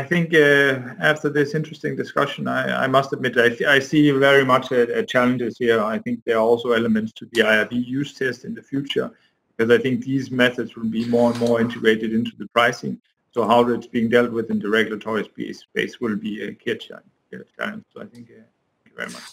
I think uh, after this interesting discussion, I, I must admit I, I see very much a, a challenges here. I think there are also elements to the IRB use test in the future because I think these methods will be more and more integrated into the pricing. So how it's being dealt with in the regulatory space, space will be a key challenge. So I think, uh, thank you very much.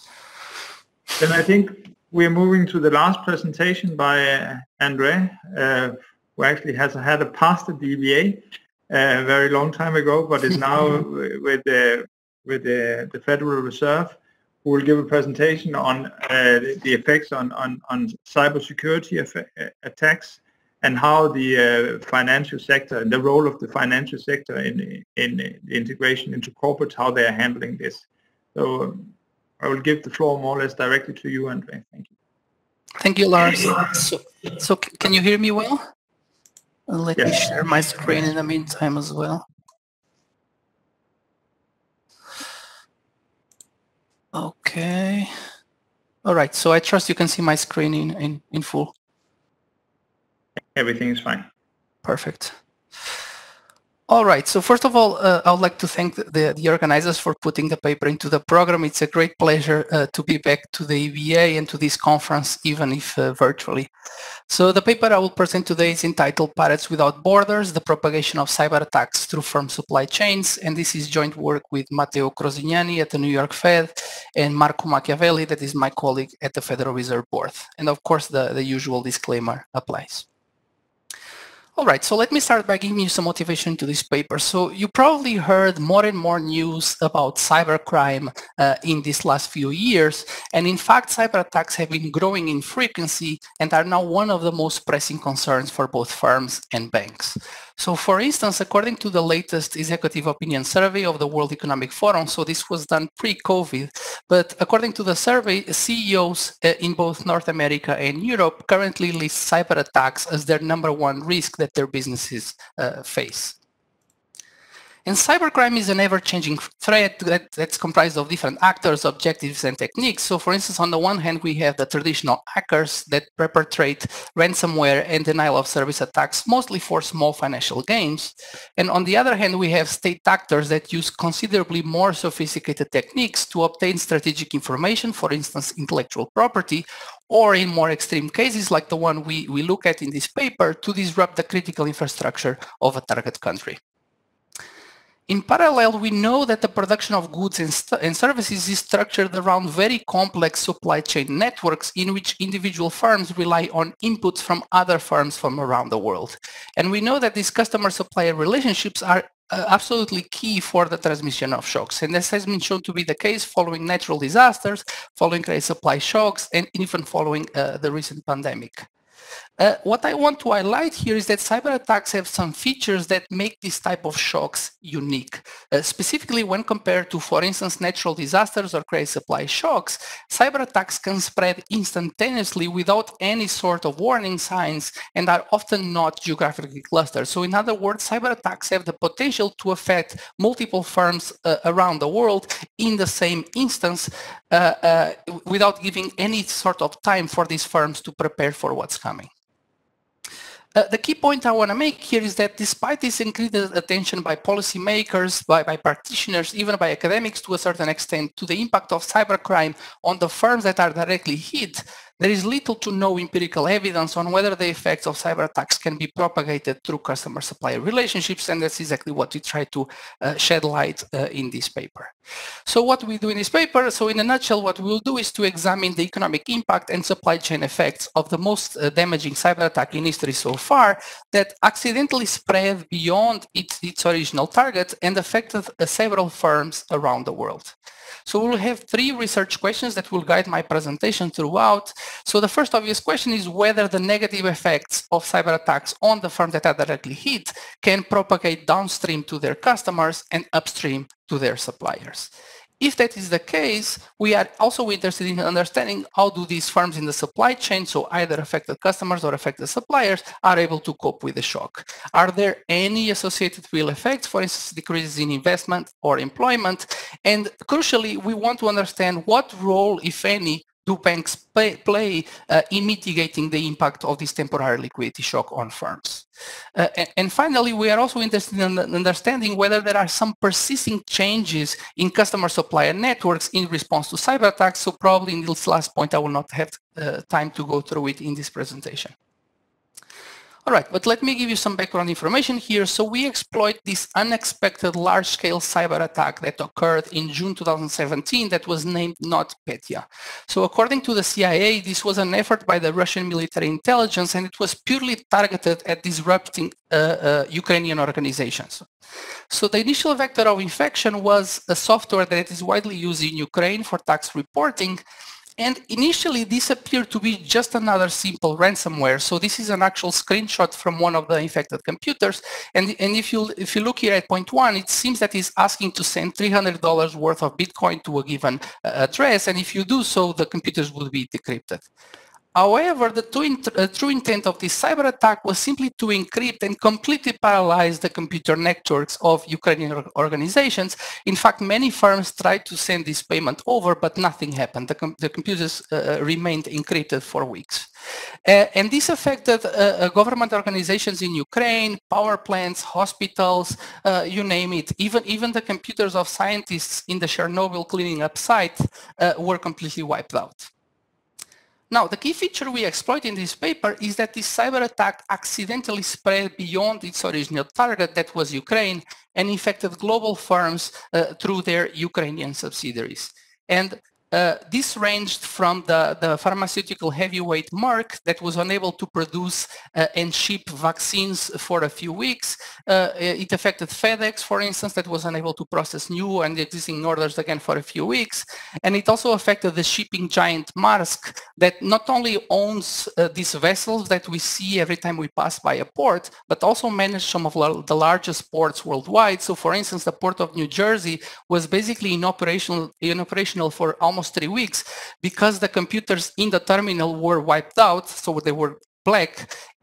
Then I think we're moving to the last presentation by uh, Andre, uh, who actually has had a past at EBA a very long time ago, but is now with the with the, the Federal Reserve, who will give a presentation on uh, the effects on on on cybersecurity attacks and how the uh, financial sector and the role of the financial sector in in the integration into corporates, how they are handling this. So um, I will give the floor more or less directly to you, Andre. Thank you. Thank you, Lars. So, so can you hear me well? Let yes. me share my screen in the meantime as well. Okay. All right, so I trust you can see my screen in, in, in full. Everything is fine. Perfect. All right. So first of all, uh, I would like to thank the, the organizers for putting the paper into the program. It's a great pleasure uh, to be back to the EBA and to this conference, even if uh, virtually. So the paper I will present today is entitled Pirates Without Borders, the Propagation of Cyber Attacks Through Firm Supply Chains. And this is joint work with Matteo Crosignani at the New York Fed and Marco Macchiavelli, that is my colleague at the Federal Reserve Board. And of course, the, the usual disclaimer applies. All right, so let me start by giving you some motivation to this paper. So you probably heard more and more news about cybercrime uh, in these last few years. And in fact, cyber attacks have been growing in frequency and are now one of the most pressing concerns for both firms and banks. So for instance, according to the latest executive opinion survey of the World Economic Forum, so this was done pre-COVID, but according to the survey, CEOs uh, in both North America and Europe currently list cyber attacks as their number one risk that their businesses uh, face. And cybercrime is an ever-changing threat that, that's comprised of different actors, objectives, and techniques. So for instance, on the one hand, we have the traditional hackers that perpetrate ransomware and denial of service attacks, mostly for small financial gains. And on the other hand, we have state actors that use considerably more sophisticated techniques to obtain strategic information, for instance, intellectual property, or in more extreme cases, like the one we, we look at in this paper, to disrupt the critical infrastructure of a target country. In parallel, we know that the production of goods and, and, services is structured around very complex supply chain networks in which individual firms rely on inputs from other firms from around the world. And we know that these customer-supplier relationships are uh, absolutely key for the transmission of shocks. And this has been shown to be the case following natural disasters, following credit supply shocks, and even following uh, the recent pandemic. Uh, what I want to highlight here is that cyber attacks have some features that make this type of shocks unique. Uh, specifically, when compared to, for instance, natural disasters or credit supply shocks, cyber attacks can spread instantaneously without any sort of warning signs and are often not geographically clustered. So in other words, cyber attacks have the potential to affect multiple firms uh, around the world in the same instance uh, uh, without giving any sort of time for these firms to prepare for what's coming. Uh, the key point I want to make here is that despite this increased attention by policymakers, by, by practitioners, even by academics to a certain extent, to the impact of cybercrime on the firms that are directly hit, there is little to no empirical evidence on whether the effects of cyber attacks can be propagated through customer-supplier relationships, and that's exactly what we try to uh, shed light uh, in this paper. So what we do in this paper, so in a nutshell, what we'll do is to examine the economic impact and supply chain effects of the most uh, damaging cyber attack in history so far that accidentally spread beyond its, its original target and affected uh, several firms around the world. So we'll have three research questions that will guide my presentation throughout. So the first obvious question is whether the negative effects of cyber attacks on the firms that are directly hit can propagate downstream to their customers and upstream to their suppliers. If that is the case, we are also interested in understanding how do these firms in the supply chain, so either affected customers or affected suppliers, are able to cope with the shock. Are there any associated real effects, for instance, decreases in investment or employment? And crucially, we want to understand what role, if any, do banks play, play uh, in mitigating the impact of this temporary liquidity shock on firms? Uh, and, and, finally, we are also interested in understanding whether there are some persisting changes in customer supplier networks in response to cyber attacks. So probably in this last point, I will not have uh, time to go through it in this presentation. All right, but let me give you some background information here. So we exploit this unexpected large-scale cyber attack that occurred in June 2017 that was named NotPetya. So according to the CIA, this was an effort by the Russian military intelligence and it was purely targeted at disrupting uh, uh, Ukrainian organizations. So the initial vector of infection was a software that is widely used in Ukraine for tax reporting and initially, this appeared to be just another simple ransomware. So this is an actual screenshot from one of the infected computers. And, and if, you, if you look here at point one, it seems that it's asking to send $300 worth of Bitcoin to a given uh, address. And if you do so, the computers will be decrypted. However, the uh, true intent of this cyber attack was simply to encrypt and completely paralyze the computer networks of Ukrainian organizations. In fact, many firms tried to send this payment over, but nothing happened. The, com the computers uh, uh, remained encrypted for weeks. Uh, and this affected uh, uh, government organizations in Ukraine, power plants, hospitals, you name it. Even, even the computers of scientists in the Chernobyl cleaning up site were completely wiped out. Now, the key feature we exploit in this paper is that this cyber attack accidentally spread beyond its original target, that was Ukraine, and infected global firms uh, through their Ukrainian subsidiaries. And uh, this ranged from the, the pharmaceutical heavyweight Merck that was unable to produce uh, and ship vaccines for a few weeks. Uh, it affected FedEx, for instance, that was unable to process new and existing orders again for a few weeks. And it also affected the shipping giant Maersk that not only owns uh, these vessels that we see every time we pass by a port, but also managed some of the largest ports worldwide. So for instance, the port of New Jersey was basically in operational, in operational for almost almost three weeks because the computers in the terminal were wiped out, so they were black,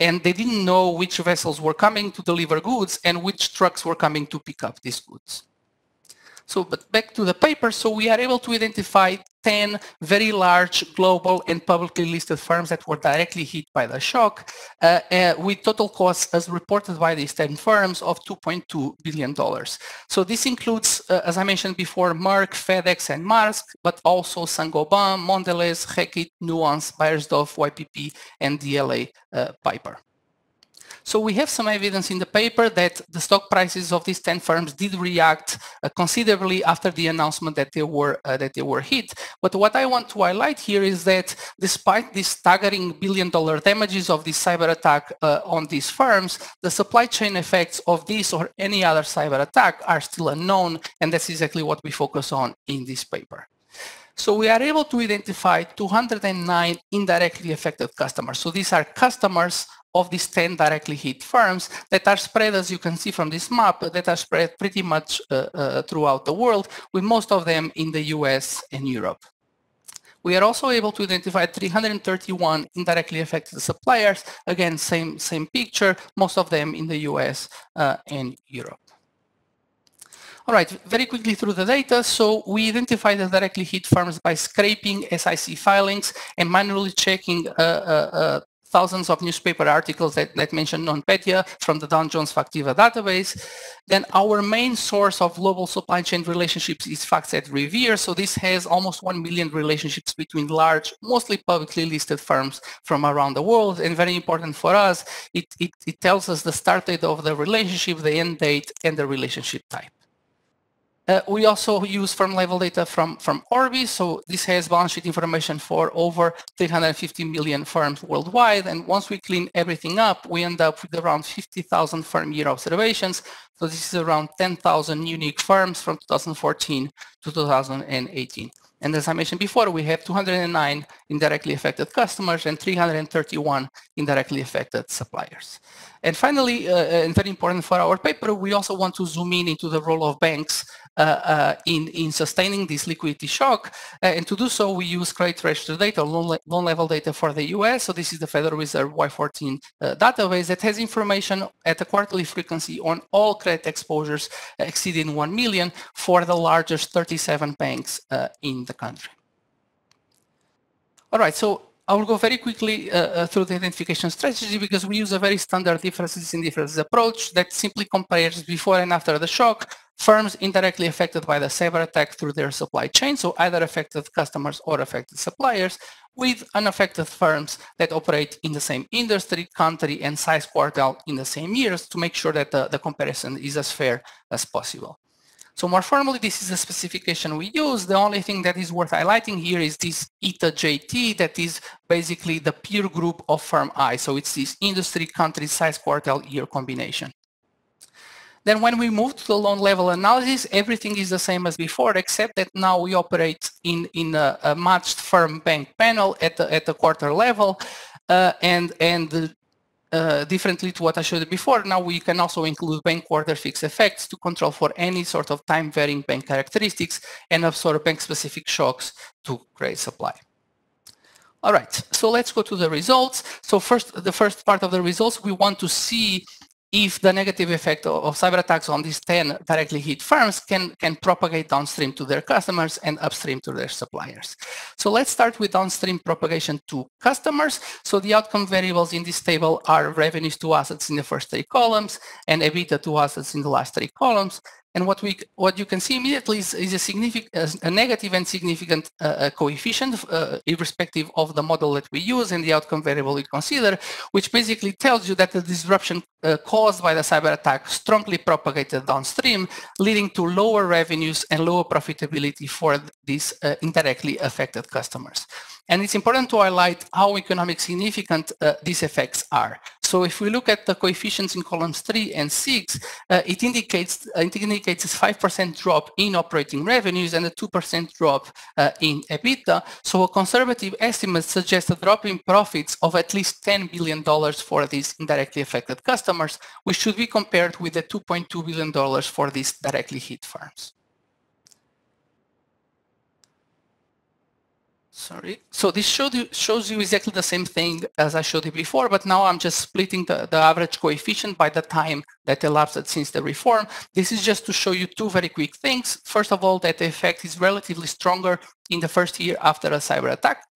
and they didn't know which vessels were coming to deliver goods and which trucks were coming to pick up these goods. So, but back to the paper, so we are able to identify 10 very large global and publicly listed firms that were directly hit by the shock, uh, uh, with total costs as reported by these 10 firms of $2.2 billion. So this includes, uh, as I mentioned before, Merck, FedEx, and Maersk, but also Saint-Gobain, Mondelez, Reckitt, Nuance, Beiersdorf, WPP, and DLA uh, Piper. So we have some evidence in the paper that the stock prices of these 10 firms did react uh, considerably after the announcement that they were uh, that they were hit. But what I want to highlight here is that despite these staggering billion dollar damages of this cyber attack uh, on these firms, the supply chain effects of this or any other cyber attack are still unknown. And that's exactly what we focus on in this paper. So we are able to identify 209 indirectly affected customers. So these are customers of these 10 directly hit firms that are spread, as you can see from this map, that are spread pretty much uh, uh, throughout the world, with most of them in the US and Europe. We are also able to identify 331 indirectly affected suppliers. Again, same, same picture, most of them in the US uh, and Europe. All right, very quickly through the data. So we identify the directly hit firms by scraping SEC filings and manually checking uh, uh, uh thousands of newspaper articles that, that mention NotPetya from the Dow Jones Factiva database. Then our main source of global supply chain relationships is FactSet Revere. So this has almost 1 million relationships between large, mostly publicly listed firms from around the world. And very important for us, it, it, it tells us the start date of the relationship, the end date, and the relationship type. Uh, we also use firm level data from, from Orbis. So this has balance sheet information for over 350 million firms worldwide. And once we clean everything up, we end up with around 50,000 firm year observations. So this is around 10,000 unique firms from 2014 to 2018. And as I mentioned before, we have 209 indirectly affected customers and 331 indirectly affected suppliers. And finally, uh, uh, and very important for our paper, we also want to zoom in into the role of banks in, in sustaining this liquidity shock. Uh, and to do so, we use credit register data, loan, loan level data for the US. So this is the Federal Reserve Y14 uh, database that has information at a quarterly frequency on all credit exposures exceeding 1 million for the largest 37 banks in the country. All right, so I will go very quickly uh, uh, through the identification strategy because we use a very standard differences in differences approach that simply compares before and after the shock firms indirectly affected by the cyber attack through their supply chain, so either affected customers or affected suppliers, with unaffected firms that operate in the same industry, country, and size quartile in the same years to make sure that the, the comparison is as fair as possible. So more formally, this is the specification we use. The only thing that is worth highlighting here is this ETA JT that is basically the peer group of firm I. So it's this industry, country, size, quartile, year combination. Then when we move to the loan level analysis, everything is the same as before, except that now we operate in, in a, a matched firm bank panel at the, at the quarter level. Uh, and and uh, differently to what I showed before, now we can also include bank quarter fixed effects to control for any sort of time varying bank characteristics and absorb bank specific shocks to credit supply. All right, so let's go to the results. So first, the first part of the results, we want to see if the negative effect of, cyber attacks on these 10 directly hit firms can, can propagate downstream to their customers and upstream to their suppliers. So let's start with downstream propagation to customers. So the outcome variables in this table are revenues to assets in the first three columns and EBITDA to assets in the last three columns. And what we what you can see immediately is, is a significant a negative and significant uh, uh, coefficient, uh, irrespective of the model that we use and the outcome variable we consider, which basically tells you that the disruption uh, caused by the cyber attack strongly propagated downstream, leading to lower revenues and lower profitability for these uh, indirectly affected customers. And it's important to highlight how economic significant uh, these effects are. So if we look at the coefficients in columns 3 and 6, uh, it indicates uh, it indicates a 5% drop in operating revenues and a 2% drop uh, in EBITDA. So a conservative estimate suggests a drop in profits of at least $10 billion for these indirectly affected customers, which should be compared with the $2.2 billion for these directly hit firms. Sorry. So this showed you, shows you exactly the same thing as I showed you before, but now I'm just splitting the, the average coefficient by the time that elapsed since the reform. This is just to show you two very quick things. First of all, that the effect is relatively stronger in the first year after a cyber attack,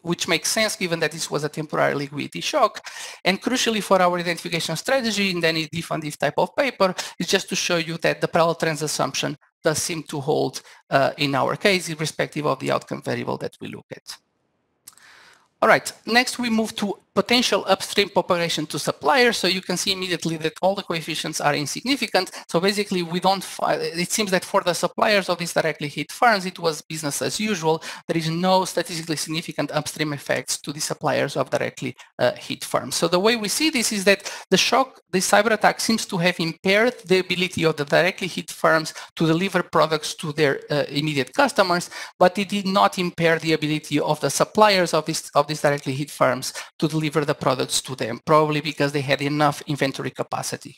which makes sense given that this was a temporary liquidity shock. And crucially for our identification strategy in any diff and type of paper is just to show you that the parallel trends assumption does seem to hold uh, in our case, irrespective of the outcome variable that we look at. All right, next we move to potential upstream propagation to suppliers. So you can see immediately that all the coefficients are insignificant. So basically we don't, it seems that for the suppliers of these directly hit firms, it was business as usual. There is no statistically significant upstream effects to the suppliers of directly uh, hit firms. So the way we see this is that the shock, the cyber attack seems to have impaired the ability of the directly hit firms to deliver products to their uh, immediate customers, but it did not impair the ability of the suppliers of, this, of these directly hit firms to deliver deliver the products to them, probably because they had enough inventory capacity.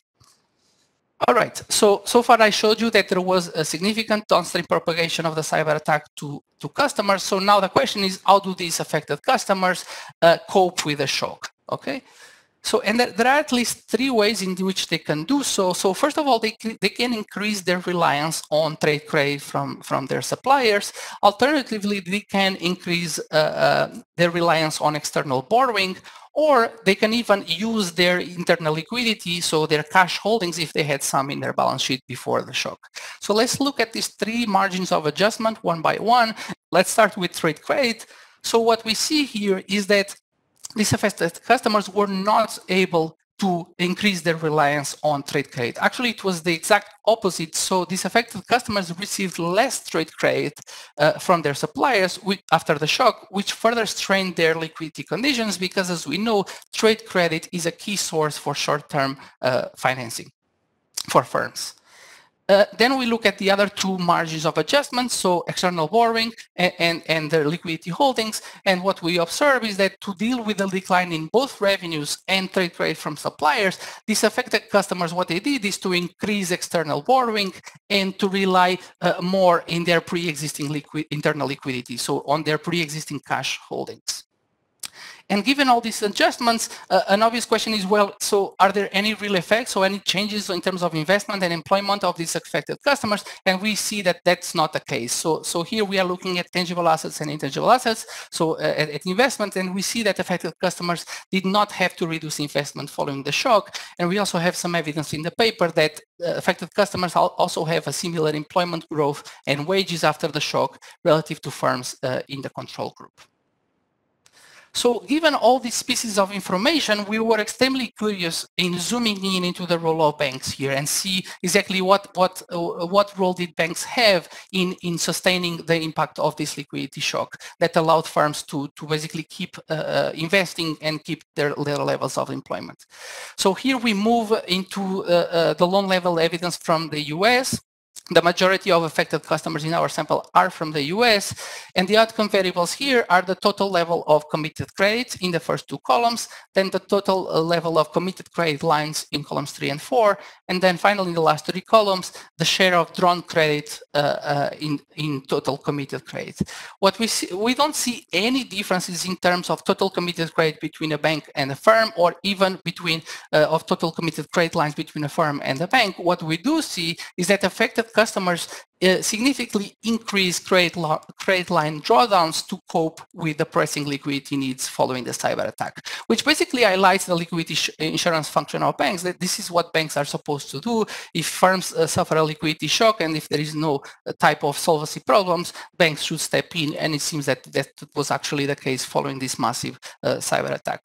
All right, so, so far I showed you that there was a significant downstream propagation of the cyber attack to, to customers. So now the question is, how do these affected customers uh, cope with the shock? Okay, so, and there, there, are at least three ways in which they can do so. So first of all, they, they can increase their reliance on trade credit from, from their suppliers. Alternatively, they can increase uh, uh, their reliance on external borrowing, or they can even use their internal liquidity, so their cash holdings if they had some in their balance sheet before the shock. So let's look at these three margins of adjustment one by one. Let's start with trade credit. So what we see here is that these affected customers were not able to increase their reliance on trade credit. Actually, it was the exact opposite. So these affected customers received less trade credit uh, from their suppliers after the shock, which further strained their liquidity conditions because, as we know, trade credit is a key source for short-term uh, financing for firms. Uh, then we look at the other two margins of adjustment, so external borrowing and, and, and the liquidity holdings. And what we observe is that to deal with the decline in both revenues and trade credit from suppliers, these affected customers, what they did is to increase external borrowing and to rely uh, more in their pre-existing liquid, internal liquidity, so on their pre-existing cash holdings. And given all these adjustments, uh, an obvious question is, well, so are there any real effects or any changes in terms of investment and employment of these affected customers? And we see that that's not the case. So, so here we are looking at tangible assets and intangible assets, so uh, at, at investment, and we see that affected customers did not have to reduce investment following the shock. And we also have some evidence in the paper that uh, affected customers also have a similar employment growth and wages after the shock relative to firms uh, in the control group. So given all these pieces of information, we were extremely curious in zooming in into the role of banks here and see exactly what what uh, what role did banks have in in sustaining the impact of this liquidity shock that allowed firms to to basically keep uh, uh investing and keep their, their levels of employment. So here we move into uh, uh the loan level evidence from the US the majority of affected customers in our sample are from the US, and the outcome variables here are the total level of committed credit in the first two columns, then the total uh, level of committed credit lines in columns three and four, and then finally in the last three columns, the share of drawn credit uh, uh, in, in total committed credit. What we see, we don't see any differences in terms of total committed credit between a bank and a firm, or even between uh, of total committed credit lines between a firm and a bank. What we do see is that affected customers uh, significantly increase credit, credit line drawdowns to cope with the pressing liquidity needs following the cyber attack, which basically highlights the liquidity insurance function of banks, that this is what banks are supposed to do. If firms uh, suffer a liquidity shock and if there is no uh, type of solvency problems, banks should step in, and it seems that that was actually the case following this massive uh, cyber attack.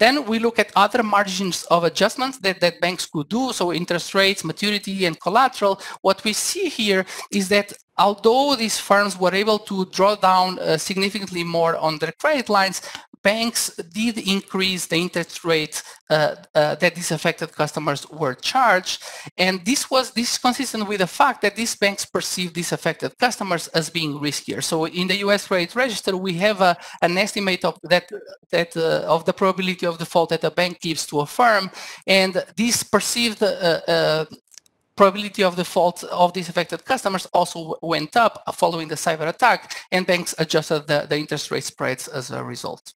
Then we look at other margins of adjustments that, that banks could do, so interest rates, maturity, and collateral. What we see here is that although these firms were able to draw down uh, significantly more on their credit lines, banks did increase the interest rate uh, uh, that these affected customers were charged. And this was this is consistent with the fact that these banks perceive these affected customers as being riskier. So in the U.S. credit register, we have a, an estimate of that that uh, of the probability of default that a bank gives to a firm, and this perceived uh, uh, probability of default of these affected customers also went up following the cyber attack, and banks adjusted the, the interest rate spreads as a result.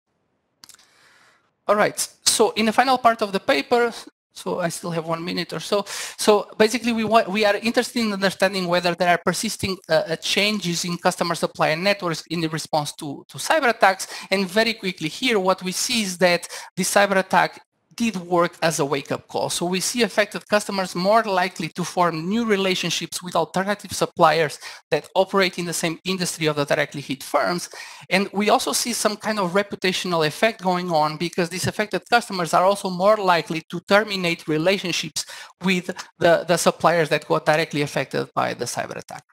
All right, so in the final part of the paper, so I still have one minute or so. So basically, we we are interested in understanding whether there are persisting uh, uh, changes in customer supply and networks in response to, to cyber attacks. And very quickly here, what we see is that the cyber attack did work as a wake-up call. So we see affected customers more likely to form new relationships with alternative suppliers that operate in the same industry of the directly hit firms. And we also see some kind of reputational effect going on because these affected customers are also more likely to terminate relationships with the, the suppliers that got directly affected by the cyber attack.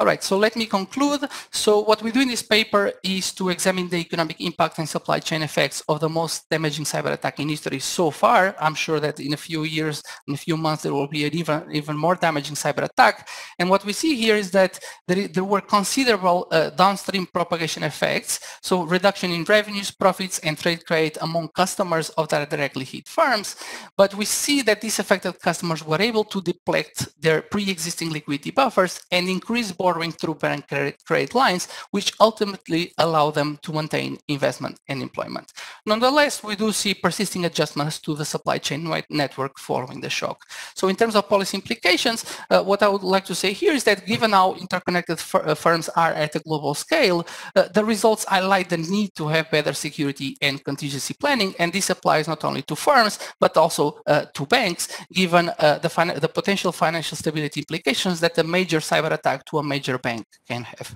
All right, so let me conclude. So what we do in this paper is to examine the economic impact and supply chain effects of the most damaging cyber attack in history so far. I'm sure that in a few years, in a few months, there will be an even, even more damaging cyber attack. And what we see here is that there, there were considerable uh, downstream propagation effects, so reduction in revenues, profits, and trade credit among customers of the directly hit firms. But we see that these affected customers were able to deplete their pre-existing liquidity buffers and increase borrowing through bank credit lines, which ultimately allow them to maintain investment and employment. Nonetheless, we do see persisting adjustments to the supply chain network following the shock. So in terms of policy implications, uh, what I would like to say here is that given how interconnected uh, firms are at a global scale, uh, the results highlight the need to have better security and contingency planning, and this applies not only to firms, but also uh, to banks, given uh, the, the potential financial stability implications that a major cyber attack to a major major bank can have.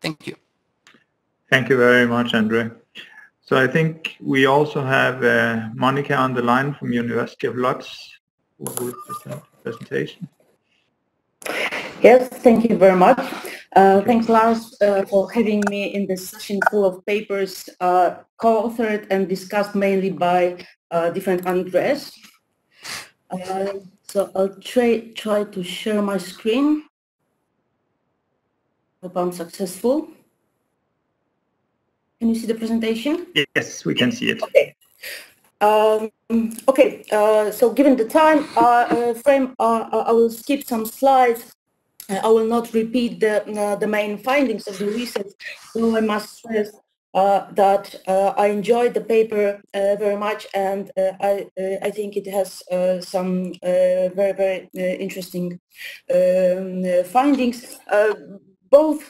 Thank you. Thank you very much, Andre. So I think we also have uh, Monika on the line from University of Lodz who will present the presentation. Yes, thank you very much. Uh, thanks, Lars, uh, for having me in this session full of papers uh, co-authored and discussed mainly by uh, different Andres. Uh, so I'll try, try to share my screen. Hope I'm successful. Can you see the presentation? Yes, we can see it. Okay. Um, okay, uh, so given the time uh, uh, frame, uh, uh, I will skip some slides. Uh, I will not repeat the, the main findings of the research, though I must stress uh, that uh, I enjoyed the paper uh, very much, and uh, I I think it has some very very interesting um, findings. Both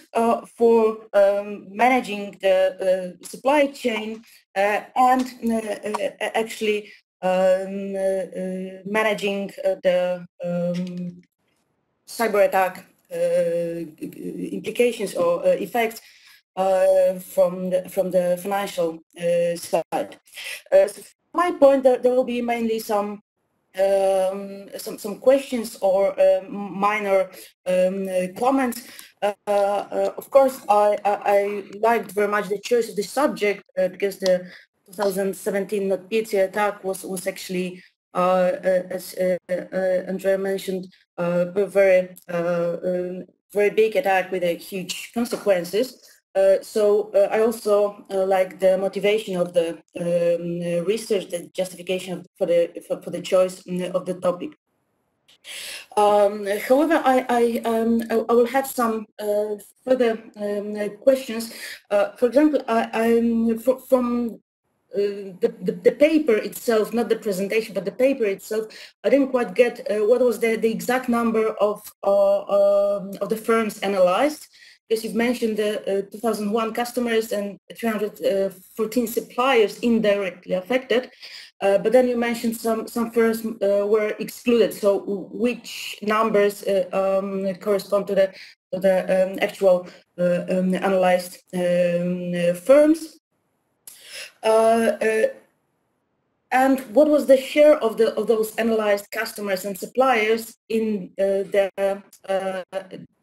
for um, managing the supply chain and actually um, managing the um, cyber attack implications or effects uh, from the from the financial uh, side. Uh, so my point, there, there will be mainly some um, some some questions or um, minor um, comments. Uh, uh, of course, I, I, I liked very much the choice of the subject uh, because the 2017 NotPetya attack was was actually, as Andrea mentioned, a very um, very big attack with a huge consequences. Uh, so uh, I also uh, like the motivation of the um, research, the justification for the for, for the choice mm, of the topic. Um, however, I I, um, I, will have some uh, further um, questions. Uh, for example, I, am from uh, the, the, the, paper itself, not the presentation, but the paper itself, I didn't quite get what was the, the exact number of um, of the firms analyzed because you've mentioned the uh, 2001 customers and 314 suppliers indirectly affected, uh, but then you mentioned some some firms uh, were excluded. So which numbers uh, um, correspond to the to the um, actual uh, um, analyzed um, firms? Uh, and what was the share of the of those analyzed customers and suppliers in the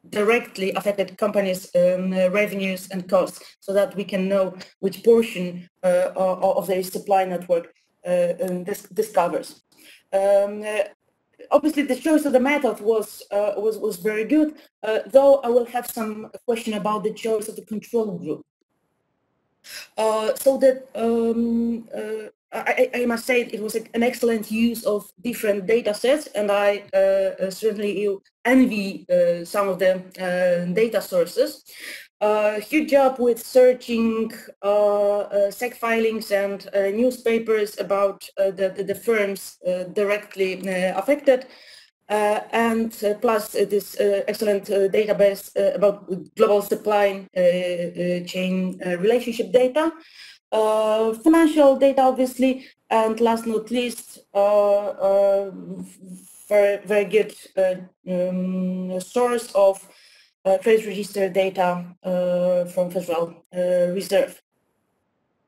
directly affected companies' um, uh, revenues and costs so that we can know which portion uh, of their supply network uh, um, this, this covers. Um, obviously the choice of the method was uh, was was very good uh, though i will have some question about the choice of the control group uh, so that um, I, I, must say it was an excellent use of different data sets and I uh, uh certainly envy uh, some of the uh, data sources. Uh, huge job with searching uh, uh SEC filings and uh, newspapers about uh, the, the, the, firms directly affected. and plus this excellent database about global supply chain relationship data. Uh, financial data, obviously, and last not least, uh, uh, very, very good um, source of credit register data from Federal Reserve.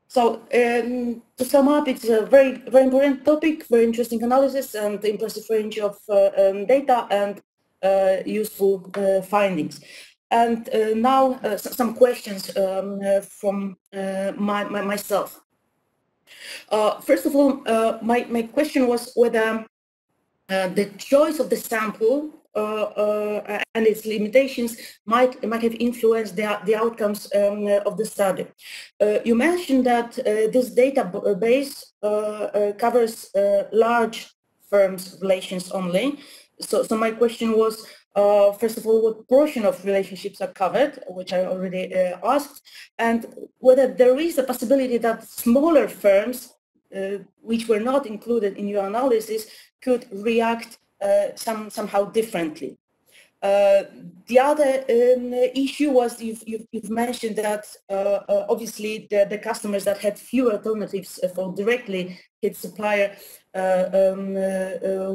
So um, to sum up, it's a very, very important topic, very interesting analysis and impressive range of uh, um, data and uh, useful uh, findings. And uh, now uh, some questions um, uh, from my, my, myself. first of all, my, my question was whether the choice of the sample uh, uh, and its limitations might might have influenced the, the outcomes um, of the study. Uh, you mentioned that this database covers large firms' relations only. So, so my question was, uh, first of all, what portion of relationships are covered, which I already uh, asked, and whether there is a possibility that smaller firms, uh, which were not included in your analysis, could react uh, some, somehow differently. Uh, the other um, issue was you've, you've, you've mentioned that uh, obviously the, the customers that had few alternatives for directly hit supplier uh, um, uh,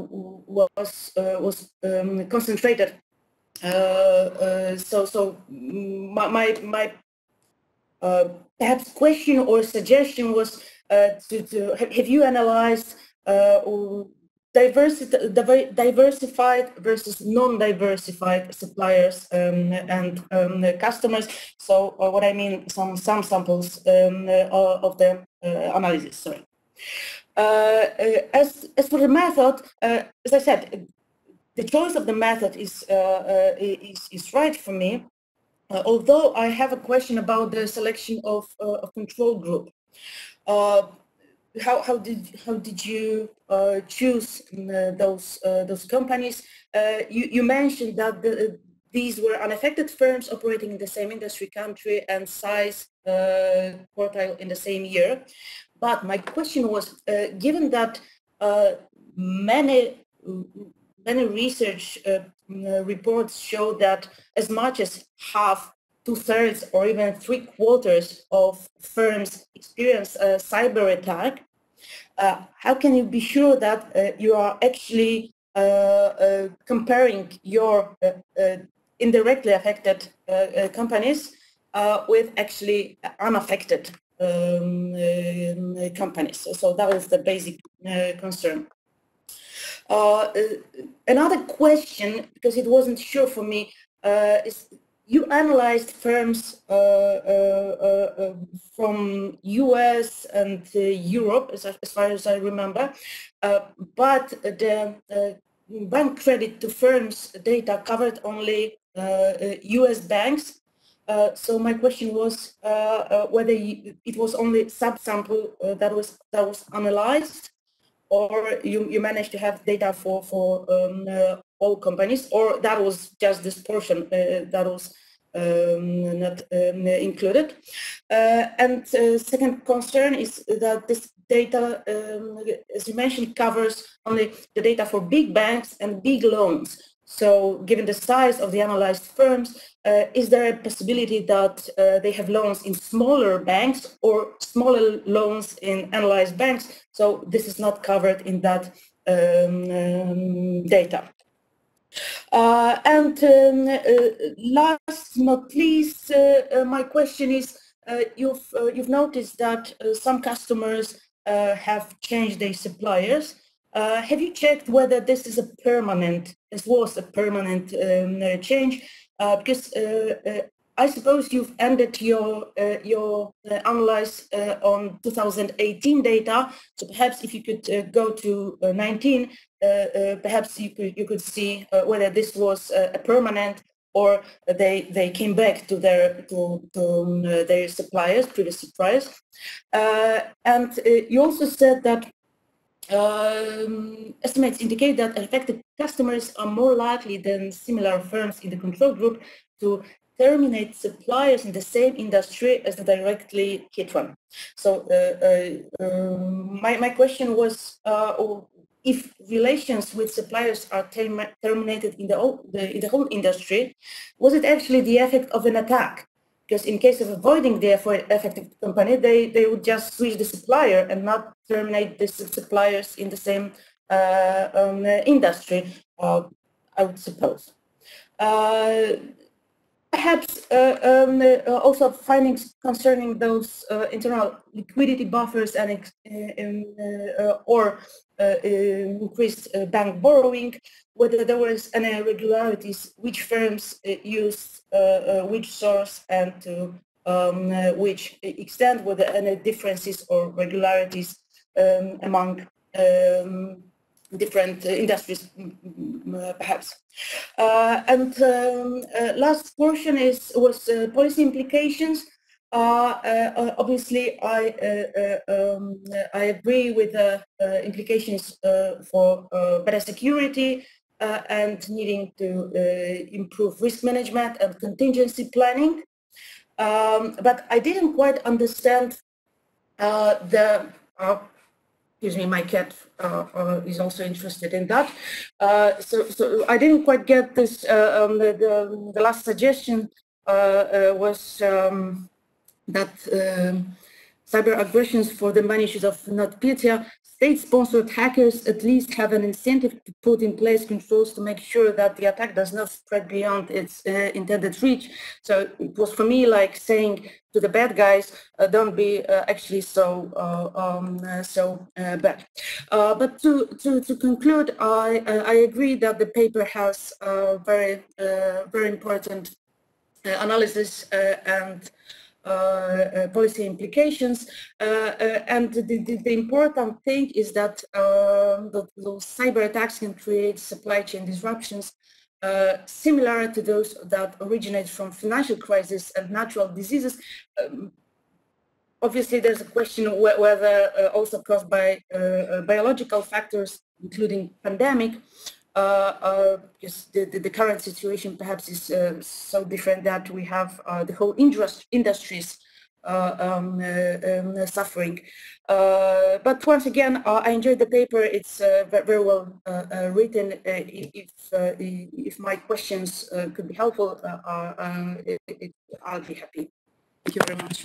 was uh, was um, concentrated. so so my my, my perhaps question or suggestion was to, to have, have you analyzed diversity, diversified versus non-diversified suppliers um, and um, customers. So uh, what I mean, some some samples um, uh, of the uh, analysis. Sorry. Uh, uh, as, as for the method, uh, as I said, the choice of the method is, is, is right for me. although I have a question about the selection of, of control group how how did how did you uh, choose uh, those uh, those companies? you you mentioned that the, these were unaffected firms operating in the same industry, country, and size quartile in the same year. But my question was, given that many many research reports show that as much as half two-thirds or even three-quarters of firms experience a cyber attack, uh, how can you be sure that uh, you are actually uh, uh comparing your uh, uh, indirectly affected companies with actually unaffected um, companies? So, so, that was the basic concern. another question, because it wasn't sure for me, is you analyzed firms uh, uh, uh, from US and Europe, as, as, far as I remember, but the bank credit to firms data covered only US banks. Uh, so my question was uh, uh, whether you, it was only subsample that was that was analyzed, or you, you managed to have data for for um, all companies, or that was just this portion uh, that was um, not um, included. Uh, and uh, second concern is that this data, um, as you mentioned, covers only the data for big banks and big loans. So given the size of the analyzed firms, uh, is there a possibility that uh, they have loans in smaller banks or smaller loans in analyzed banks? So this is not covered in that um, um, data. Uh, and um, uh, last not least, uh, my question is, you've, you've noticed that some customers have changed their suppliers. have you checked whether this is a permanent, this was a permanent um, change? because I suppose you've ended your uh, your uh, analyze uh, on 2018 data. So perhaps if you could uh, go to uh, 19, uh, perhaps you could you could see whether this was a permanent or they they came back to their to, to um, their suppliers, previous suppliers. and you also said that um, estimates indicate that affected customers are more likely than similar firms in the control group to terminate suppliers in the same industry as the directly hit one. So uh, uh, um, my, my question was uh, if relations with suppliers are term terminated in the, whole, the, in the whole industry, was it actually the effect of an attack? Because in case of avoiding the affected company, they, they would just switch the supplier and not terminate the suppliers in the same uh, um, industry, uh, I would suppose. Uh, perhaps uh, um, uh, also findings concerning those uh, internal liquidity buffers and or increased bank borrowing, whether there was any irregularities, which firms used which source and to um, which extent, whether any differences or regularities um, among um, different uh, industries, uh, perhaps. Uh, and um, last portion is was policy implications. obviously, I um, I agree with the implications for better security and needing to improve risk management and contingency planning. Um, but I didn't quite understand uh, the uh, excuse me, my cat uh, uh, is also interested in that. Uh, so, so I didn't quite get this. Uh, um, the, the, the, last suggestion uh, uh, was um, that cyber aggressions for the magnitude of NotPetya state-sponsored hackers at least have an incentive to put in place controls to make sure that the attack does not spread beyond its uh, intended reach. So it was for me like saying to the bad guys, uh, don't be uh, actually so uh, um, uh, so uh, bad. but to, to, to conclude, I, I agree that the paper has very, very important analysis and policy implications. Uh, and the, the, the, important thing is that um, those cyber attacks can create supply chain disruptions uh, similar to those that originate from financial crisis and natural diseases. Um, obviously, there's a question wh whether uh, also caused by uh, biological factors, including pandemic, uh, uh, the, the, current situation perhaps is uh, so different that we have uh, the whole industry, industries uh, um, uh, um, suffering. but once again, I enjoyed the paper. It's very well written. if if my questions could be helpful, um, it, it, I'll be happy. Thank you very much.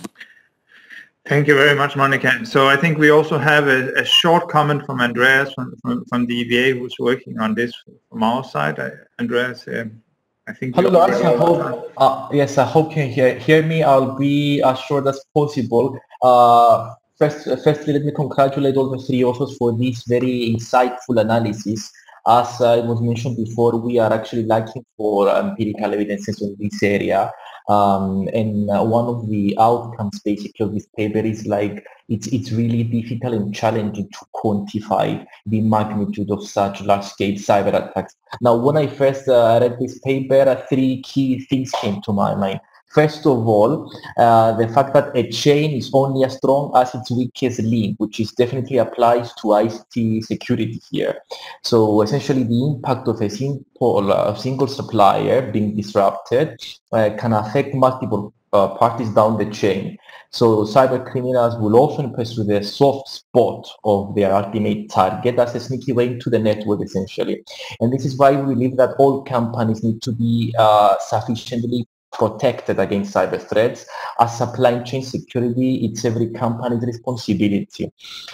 Thank you very much, Monika. So I think we also have a, a short comment from Andreas from, from, from, the EBA who's working on this from our side. I, Andreas, um, I think... Hello, Lars. I hope, uh, yes, I hope you can hear, hear me. I'll be as short as possible. Uh, first, firstly, let me congratulate all the three authors for this very insightful analysis. As uh, was mentioned before, we are actually lacking for empirical evidences in this area. Um, and uh, one of the outcomes basically of this paper is like it's it's really difficult and challenging to quantify the magnitude of such large-scale cyber attacks. Now, when I first uh, read this paper, uh, three key things came to my mind. First of all, uh, the fact that a chain is only as strong as its weakest link, which is definitely applies to ICT security here. So essentially the impact of a simple uh, single supplier being disrupted uh, can affect multiple uh, parties down the chain. So cyber criminals will often pursue the soft spot of their ultimate target as a sneaky way into the network essentially. And this is why we believe that all companies need to be uh, sufficiently protected against cyber threats. As supply chain security, it's every company's responsibility.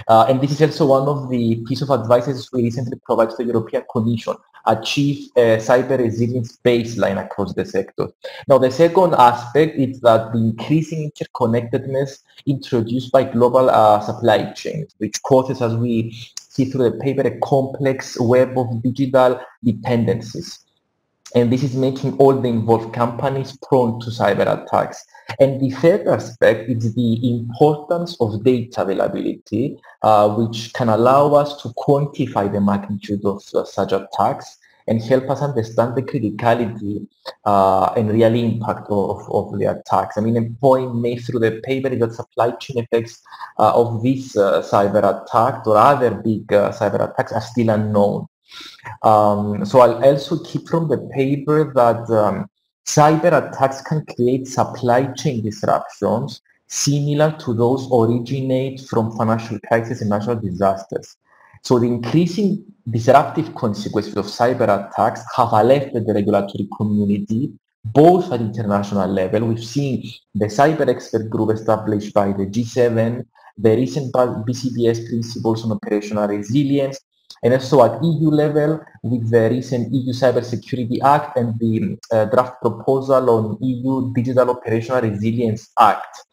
Uh, and this is also one of the piece of advice we recently provided to the European Commission, achieve a cyber resilience baseline across the sector. Now, the second aspect is that the increasing interconnectedness introduced by global uh, supply chains, which causes, as we see through the paper, a complex web of digital dependencies. And this is making all the involved companies prone to cyber attacks. And the third aspect is the importance of data availability, uh, which can allow us to quantify the magnitude of uh, such attacks and help us understand the criticality uh, and real impact of, of the attacks. I mean, a point made through the paper is that supply chain effects uh, of this uh, cyber attack or other big uh, cyber attacks are still unknown. Um, so I'll also keep from the paper that um, cyber attacks can create supply chain disruptions similar to those originate from financial crises and natural disasters. So the increasing disruptive consequences of cyber attacks have alerted the regulatory community both at international level. We've seen the cyber expert group established by the G7, the recent BCBS principles on operational resilience, and also at EU level with the recent EU Cybersecurity Act and the uh, draft proposal on EU Digital Operational Resilience Act.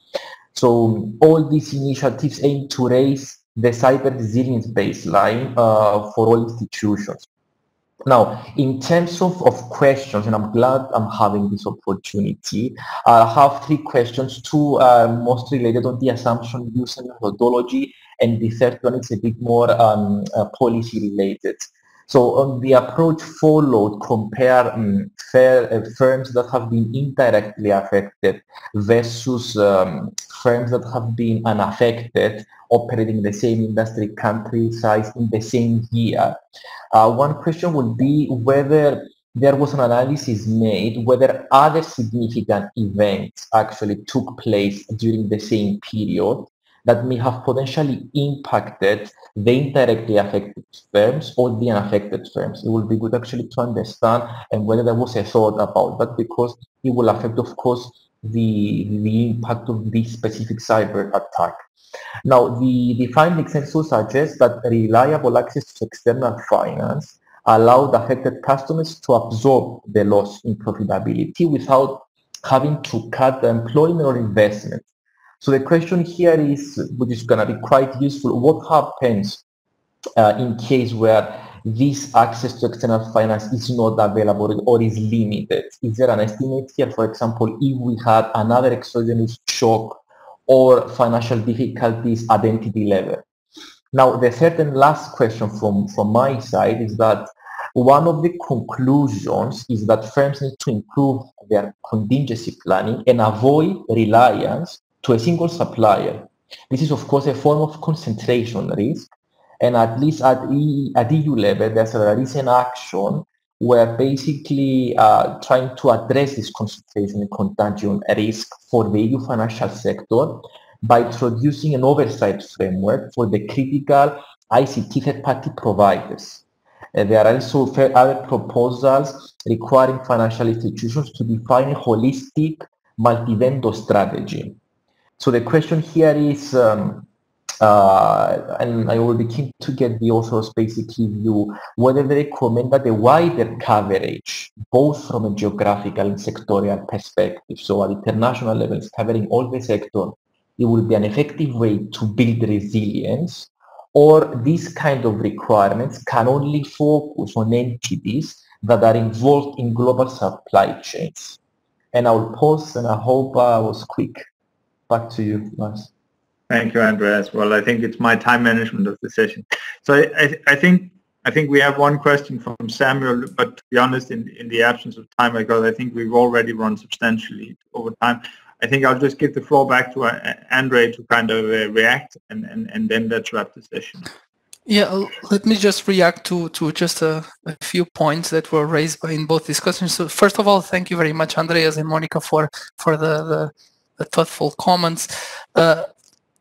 So all these initiatives aim to raise the cyber resilience baseline uh, for all institutions. Now, in terms of, of questions, and I'm glad I'm having this opportunity, I have three questions. Two are most related on the assumption use and methodology, and the third one is a bit more um, uh, policy related. So on the approach followed, compare um, fair, uh, firms that have been indirectly affected versus um, firms that have been unaffected, operating in the same industry, country size in the same year. Uh, one question would be whether there was an analysis made whether other significant events actually took place during the same period that may have potentially impacted the indirectly affected firms or the unaffected firms. It will be good actually to understand and whether there was a thought about that because it will affect, of course, the, the impact of this specific cyber attack. Now, the, the findings also suggest that reliable access to external finance allowed affected customers to absorb the loss in profitability without having to cut the employment or investment. So the question here is, which is going to be quite useful, what happens uh, in case where this access to external finance is not available or is limited? Is there an estimate here, for example, if we had another exogenous shock or financial difficulties at entity level? Now, the third and last question from, from my side is that one of the conclusions is that firms need to improve their contingency planning and avoid reliance to a single supplier. This is, of course, a form of concentration risk. And at least at, e, at EU level, there's a recent action where basically uh, trying to address this concentration and contagion risk for the EU financial sector by introducing an oversight framework for the critical ICT third-party providers. Uh, there are also other proposals requiring financial institutions to define a holistic multi-vendor strategy. So the question here is, um, uh, and I will be keen to get the author's basically view, whether they recommend that a wider coverage, both from a geographical and sectorial perspective, so at international levels covering all the sector, it will be an effective way to build resilience, or these kind of requirements can only focus on entities that are involved in global supply chains. And I'll pause and I hope I was quick. Back to you, Lars. Thank you, Andreas. Well, I think it's my time management of the session. So I, I, I, think I think we have one question from Samuel, but to be honest, in, in the absence of time, because I think we've already run substantially over time. I think I'll just give the floor back to uh, Andre to kind of uh, react, and, and, and then let's wrap the session. Yeah, let me just react to, to just a, a, few points that were raised in both discussions. So first of all, thank you very much, Andreas and Monika, for, for the, the, the thoughtful comments. Uh,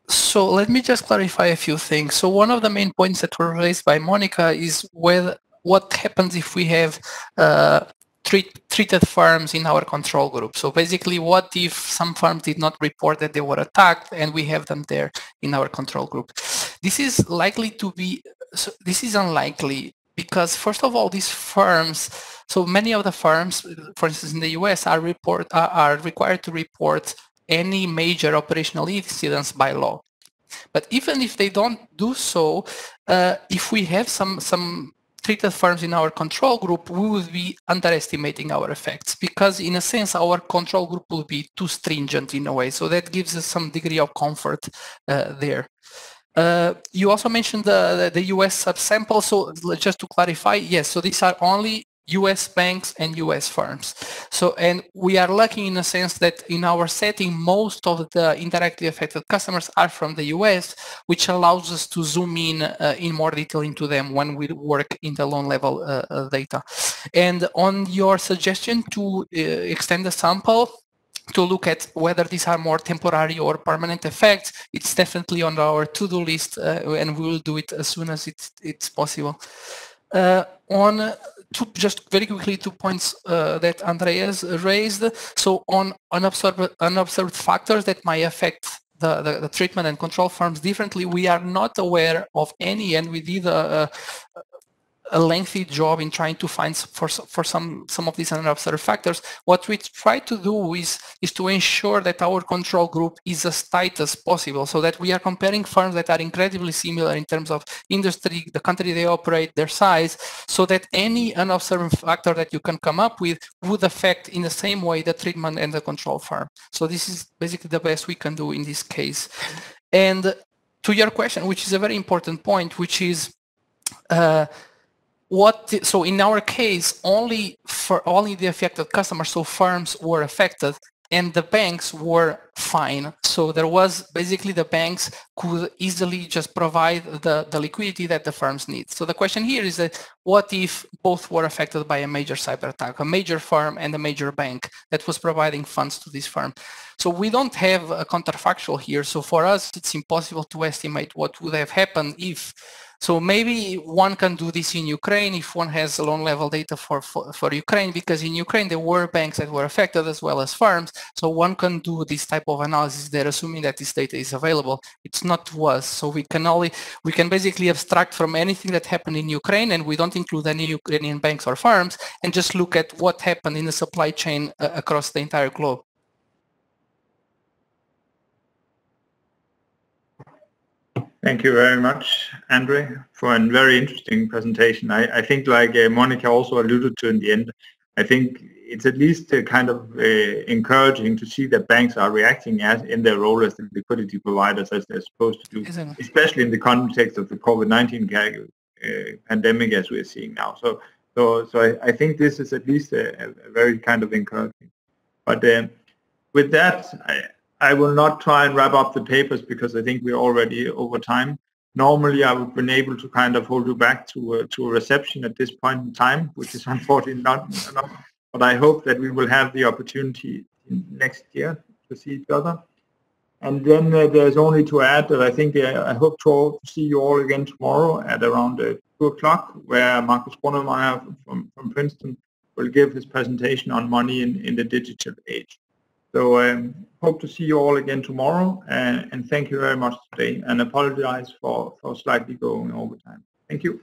so let me just clarify a few things. So one of the main points that were raised by Monika is whether, what happens if we have uh, treat, treated farms in our control group. So basically, what if some farms did not report that they were attacked and we have them there in our control group? This is likely to be, so this is unlikely because first of all, these farms, so many of the farms, for instance, in the US are report are, are required to report any major operational incidents by law. But even if they don't do so, uh, if we have some some treated farms in our control group, we would be underestimating our effects because in a sense our control group will be too stringent in a way. So that gives us some degree of comfort uh, there. Uh, you also mentioned the, the, the US subsample. So just to clarify, yes, so these are only US banks and US firms. So, and we are lucky in a sense that in our setting, most of the indirectly affected customers are from the US, which allows us to zoom in uh, in more detail into them when we work in the loan level uh, uh data. And on your suggestion to uh, extend the sample, to look at whether these are more temporary or permanent effects, it's definitely on our to-do list uh, and we will do it as soon as it's, it's possible. Uh, on two, just very quickly, two points uh, that Andreas raised. So on unobserved, unobserved factors that might affect the, the, the, treatment and control farms differently, we are not aware of any, and we did a, a, lengthy job in trying to find for for some some of these unobserved factors. What we try to do is is to ensure that our control group is as tight as possible, so that we are comparing firms that are incredibly similar in terms of industry, the country they operate, their size, so that any unobserved factor that you can come up with would affect in the same way the treatment and the control firm. So this is basically the best we can do in this case. And to your question, which is a very important point, which is uh, what so in our case only for only the affected customers so firms were affected and the banks were fine. So there was basically the banks could easily just provide the, the liquidity that the firms need. So the question here is that what if both were affected by a major cyber attack a major firm and a major bank that was providing funds to this firm? So we don't have a counterfactual here. So for us it's impossible to estimate what would have happened if so maybe one can do this in Ukraine if one has loan level data for, for, for, Ukraine, because in Ukraine there were banks that were affected as well as firms. So one can do this type of analysis there, assuming that this data is available. It's not to us. So we can only, we can basically abstract from anything that happened in Ukraine and we don't include any Ukrainian banks or firms and just look at what happened in the supply chain uh, across the entire globe. Thank you very much, Andre, for a very interesting presentation. I, I think like uh, Monika also alluded to in the end, I think it's at least uh, kind of uh, encouraging to see that banks are reacting as in their role as the liquidity providers as they're supposed to do, especially in the context of the COVID-19 uh, pandemic as we're seeing now. So, so, so I, I think this is at least a, a very kind of encouraging. But uh, with that, I, I will not try and wrap up the papers because I think we're already over time. Normally, I would have been able to kind of hold you back to a, to a reception at this point in time, which is unfortunately not, not. But I hope that we will have the opportunity next year to see each other. And then uh, there's only to add that I think uh, I hope to see you all again tomorrow at around uh, 2 o'clock, where Markus Brunnermeier from, from Princeton will give his presentation on money in, in the digital age. So um, hope to see you all again tomorrow, and, and thank you very much today, and apologize for, for slightly going over time. Thank you.